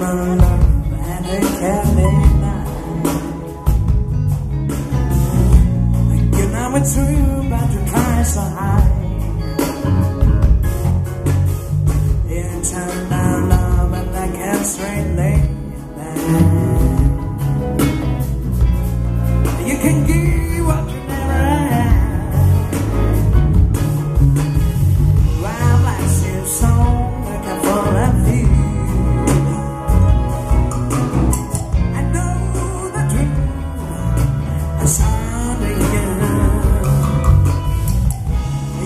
love and a cabin night. Like true, but you try so hard.